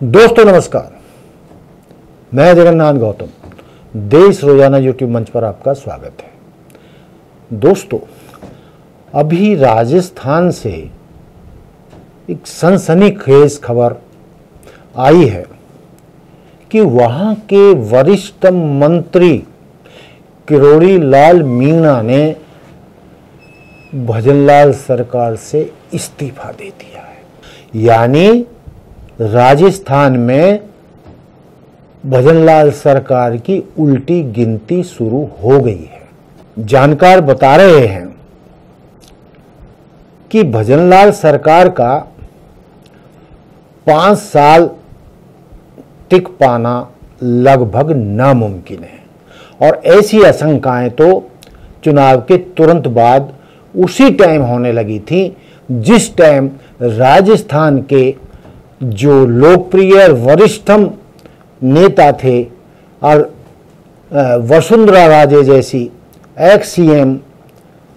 दोस्तों, नमस्कार। मैं जगन्नाथ गौतम। देश रोज़ाना यूट्यूब मंच पर आपका स्वागत है। दोस्तों, अभी राजस्थान से एक सनसनीखेज खबर आई है कि वहाँ के वरिष्ठ मंत्री किरोड़ी लाल मीणा ने भजनलाल सरकार से इस्तीफा दे दिया है। यानी राजस्थान में भजनलाल सरकार की उल्टी गिनती शुरू हो गई है। जानकार बता रहे हैं कि भजनलाल सरकार का पाँच साल टिक पाना लगभग नामुमकिन है। और ऐसी आशंकाएँ तो चुनाव के तुरंत बाद उसी टाइम होने लगी थी, जिस टाइम राजस्थान के जो लोकप्रिय वरिष्ठम नेता थे और वसुंधरा राजे जैसी एक्स सीएम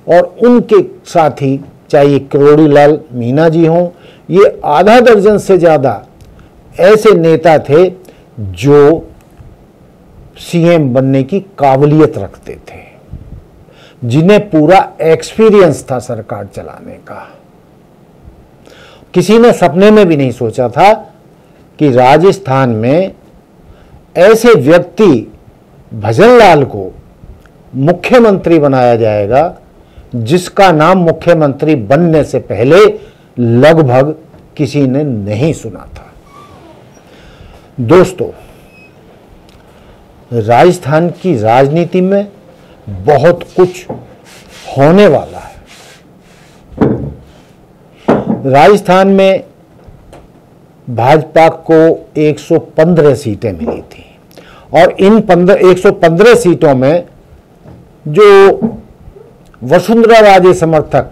और उनके साथी, चाहे करोड़ी लाल मीना जी हों, ये आधा दर्जन से ज़्यादा ऐसे नेता थे जो सीएम बनने की काबिलियत रखते थे, जिन्हें पूरा एक्सपीरियंस था सरकार चलाने का। किसी ने सपने में भी नहीं सोचा था कि राजस्थान में ऐसे व्यक्ति भजनलाल को मुख्यमंत्री बनाया जाएगा, जिसका नाम मुख्यमंत्री बनने से पहले लगभग किसी ने नहीं सुना था। दोस्तों, राजस्थान की राजनीति में बहुत कुछ होने वाला है। राजस्थान में भाजपा को 115 सीटें मिली थी। और इन 15 115 सीटों में जो वसुंधरा राजे समर्थक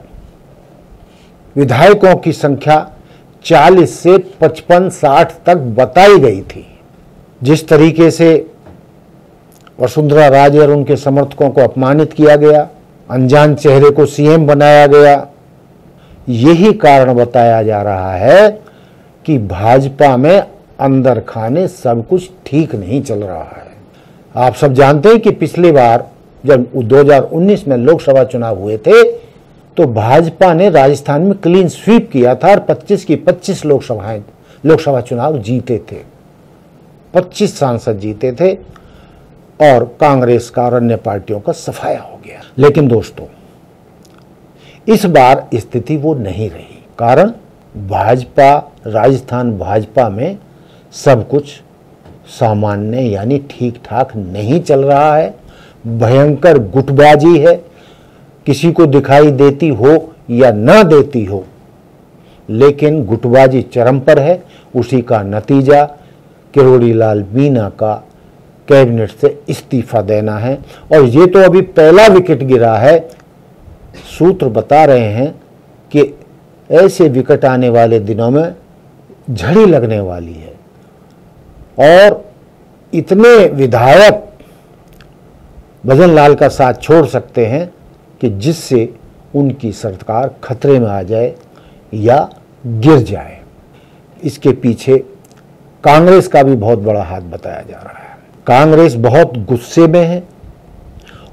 विधायकों की संख्या 40 से 55 60 तक बताई गई थी। जिस तरीके से वसुंधरा राजे और उनके समर्थकों को अपमानित किया गया, अनजान चेहरे को सीएम बनाया गया यही कारण बताया जा रहा है कि भाजपा में अंदर खाने सब कुछ ठीक नहीं चल रहा है। आप सब जानते हैं कि पिछली बार जब 2019 में लोकसभा चुनाव हुए थे तो भाजपा ने राजस्थान में क्लीन स्वीप किया था और 25 की 25 लोकसभाएँ, लोकसभा चुनाव जीते थे। 25 सांसद जीते थे और कांग्रेस का और अन्य पार्टियों का सफाया हो गया। लेकिन दोस्तों इस बार स्थिति वो नहीं रही। कारण, भाजपा, राजस्थान भाजपा में सब कुछ सामान्य यानी ठीक ठाक नहीं चल रहा है। भयंकर गुटबाजी है। किसी को दिखाई देती हो या ना देती हो, लेकिन गुटबाजी चरम पर है। उसी का नतीजा किरोड़ी लाल मीना का कैबिनेट से इस्तीफा देना है। और ये तो अभी पहला विकेट गिरा है सूत्र बता रहे हैं कि ऐसे विकट आने वाले दिनों में झड़ी लगने वाली है। और इतने विधायक भजन लाल का साथ छोड़ सकते हैं कि जिससे उनकी सरकार खतरे में आ जाए या गिर जाए। इसके पीछे कांग्रेस का भी बहुत बड़ा हाथ बताया जा रहा है। कांग्रेस बहुत गुस्से में है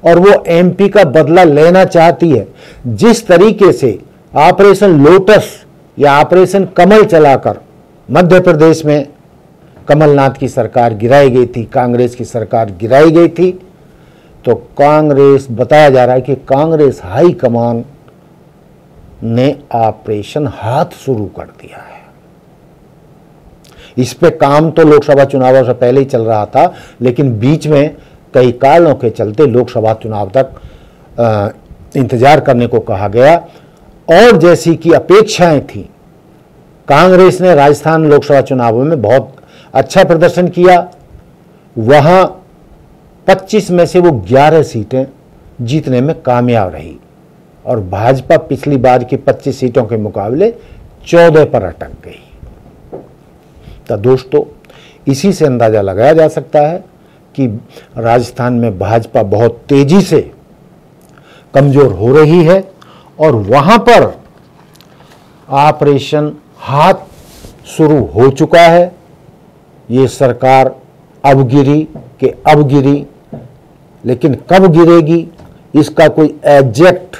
और वो एमपी का बदला लेना चाहती है। जिस तरीके से ऑपरेशन लोटस या ऑपरेशन कमल चलाकर मध्य प्रदेश में कमलनाथ की सरकार गिराई गई थी, कांग्रेस की सरकार गिराई गई थी तो कांग्रेस बताया जा रहा है कि कांग्रेस हाई कमान ने ऑपरेशन हाथ शुरू कर दिया है। इस पे काम तो लोकसभा चुनावों से पहले ही चल रहा था, लेकिन बीच में कई कारणों के चलते लोकसभा चुनाव तक इंतज़ार करने को कहा गया। और जैसी की अपेक्षाएँ थी, कांग्रेस ने राजस्थान लोकसभा चुनावों में बहुत अच्छा प्रदर्शन किया। वहाँ 25 में से वो 11 सीटें जीतने में कामयाब रही। और भाजपा पिछली बार की 25 सीटों के मुकाबले 14 पर अटक गई। तो दोस्तों, इसी से अंदाज़ा लगाया जा सकता है कि राजस्थान में भाजपा बहुत तेज़ी से कमज़ोर हो रही है और वहाँ पर ऑपरेशन हाथ शुरू हो चुका है। ये सरकार अब गिरी के अब गिरी, लेकिन कब गिरेगी, इसका कोई एग्जैक्ट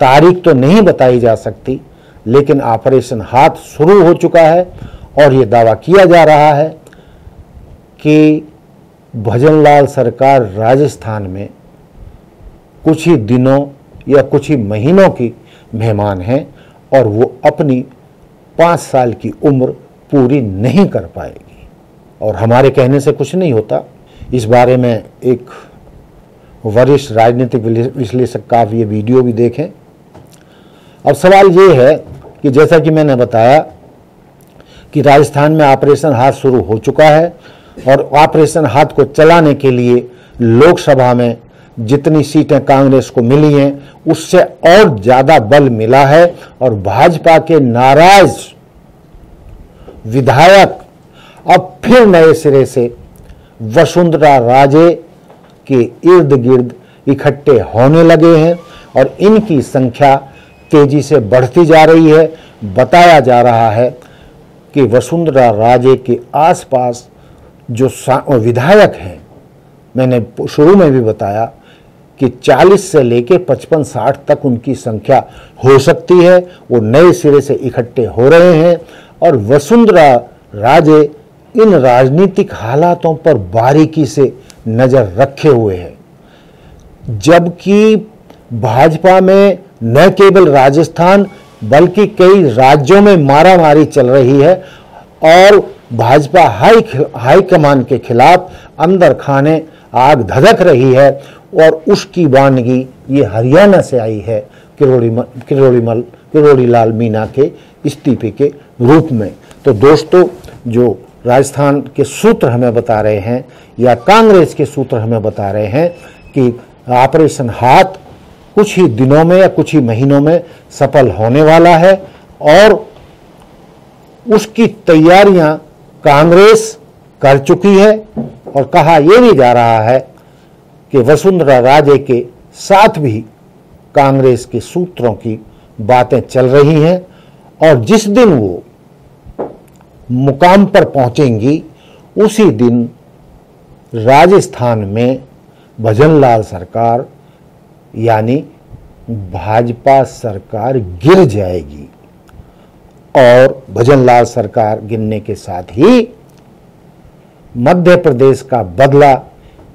तारीख तो नहीं बताई जा सकती, लेकिन ऑपरेशन हाथ शुरू हो चुका है और ये दावा किया जा रहा है कि भजनलाल सरकार राजस्थान में कुछ ही दिनों या कुछ ही महीनों की मेहमान हैं और वो अपनी पाँच साल की उम्र पूरी नहीं कर पाएगी। और हमारे कहने से कुछ नहीं होता। इस बारे में एक वरिष्ठ राजनीतिक विश्लेषक का ये वीडियो भी देखें। अब सवाल ये है कि जैसा कि मैंने बताया कि राजस्थान में ऑपरेशन हाथ शुरू हो चुका है और ऑपरेशन हाथ को चलाने के लिए लोकसभा में जितनी सीटें कांग्रेस को मिली हैं, उससे और ज़्यादा बल मिला है और भाजपा के नाराज़ विधायक अब फिर नए सिरे से वसुंधरा राजे के इर्द गिर्द इकट्ठे होने लगे हैं और इनकी संख्या तेज़ी से बढ़ती जा रही है। बताया जा रहा है कि वसुंधरा राजे के आसपास जो विधायक हैं, मैंने शुरू में भी बताया कि 40 से लेके 55 60 तक उनकी संख्या हो सकती है, वो नए सिरे से इकट्ठे हो रहे हैं, और वसुंधरा राजे इन राजनीतिक हालातों पर बारीकी से नज़र रखे हुए हैं। जबकि भाजपा में न केवल राजस्थान, बल्कि कई राज्यों में मारामारी चल रही है, और भाजपा हाई हाई कमान के खिलाफ अंदर खाने आग धधक रही है और उसकी वानगी ये हरियाणा से आई है किरोड़ी किरोड़ी मल, किरोड़ी लाल मीना के इस्तीफे के रूप में। तो दोस्तों, जो राजस्थान के सूत्र हमें बता रहे हैं या कांग्रेस के सूत्र हमें बता रहे हैं कि ऑपरेशन हाथ कुछ ही दिनों में या कुछ ही महीनों में सफल होने वाला है और उसकी तैयारियाँ कांग्रेस कर चुकी है और कहा यह भी जा रहा है कि वसुंधरा राजे के साथ भी कांग्रेस के सूत्रों की बातें चल रही हैं और जिस दिन वो मुकाम पर पहुंचेंगी, उसी दिन राजस्थान में भजनलाल सरकार, यानी भाजपा सरकार, गिर जाएगी। और भजनलाल सरकार गिनने के साथ ही मध्य प्रदेश का बदला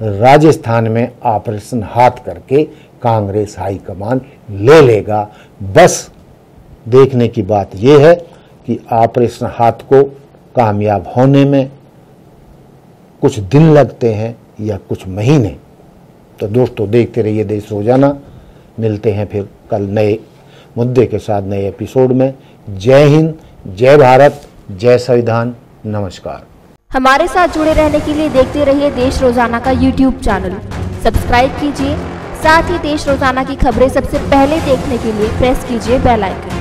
राजस्थान में ऑपरेशन हाथ करके कांग्रेस हाईकमान ले लेगा। बस देखने की बात यह है कि ऑपरेशन हाथ को कामयाब होने में कुछ दिन लगते हैं या कुछ महीने। तो दोस्तों, देखते रहिए देश रोज़ाना। मिलते हैं फिर कल नए मुद्दे के साथ नए एपिसोड में। जय हिंद। जय भारत, जय संविधान, नमस्कार। हमारे साथ जुड़े रहने के लिए देखते रहिए देश रोज़ाना का यूट्यूब चैनल सब्सक्राइब कीजिए, साथ ही देश रोज़ाना की खबरें सबसे पहले देखने के लिए प्रेस कीजिए बेल आइकन